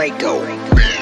Draco.